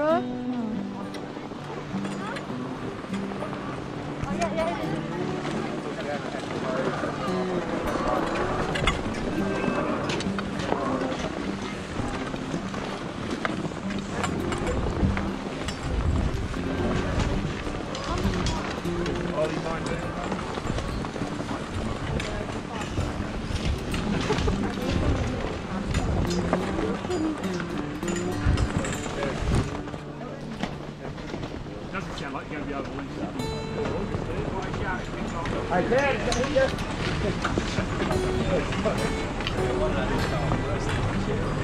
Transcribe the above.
bro. Sound like